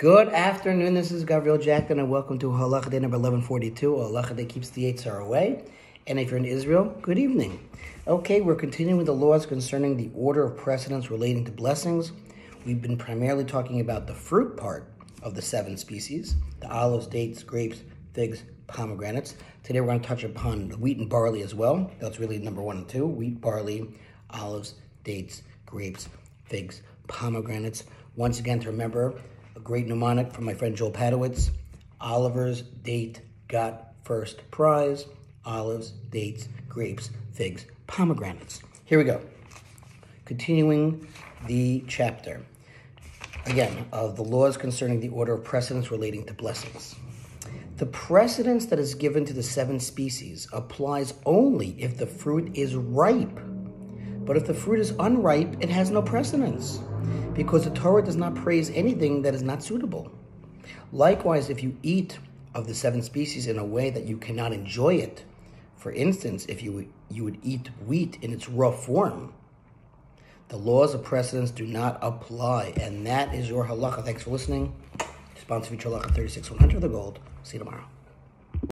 Good afternoon. This is Gavriel Jacknin, and welcome to Halacha Day number 1142. Halacha Day keeps the Yetzer Hara away. And if you're in Israel, good evening. Okay, we're continuing with the laws concerning the order of precedence relating to blessings. We've been primarily talking about the fruit part of the seven species the olives, dates, grapes, figs, pomegranates. Today we're going to touch upon wheat and barley as well. That's really number one and two wheat, barley, olives, dates, grapes, figs, pomegranates. Once again, to remember, a great mnemonic from my friend Joel Padowitz Oliver's date got first prize. Olives, dates, grapes, figs, pomegranates. Here we go. Continuing the chapter. Again, of the laws concerning the order of precedence relating to blessings. The precedence that is given to the seven species applies only if the fruit is ripe. But if the fruit is unripe, it has no precedence because the Torah does not praise anything that is not suitable. Likewise, if you eat of the seven species in a way that you cannot enjoy it, for instance, if you would, you would eat wheat in its raw form, the laws of precedence do not apply, and that is your halacha. Thanks for listening. Sponsor feature halacha 36100 the gold. See you tomorrow.